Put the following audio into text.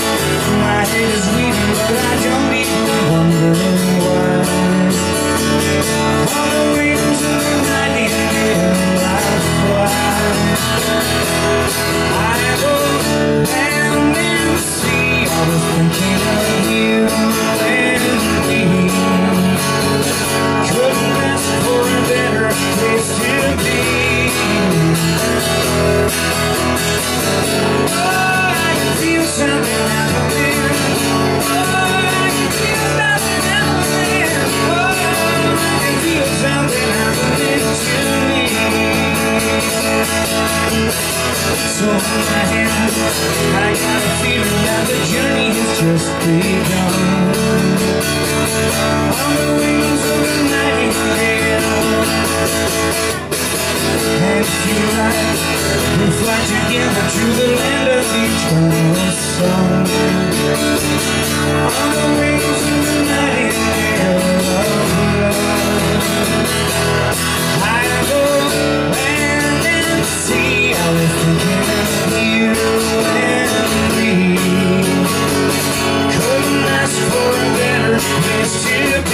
My head is So in my hand, I got a feeling that the journey has just begun. On the wings of the nightingale, and if you like, we'll fly together to the land of eternal this ship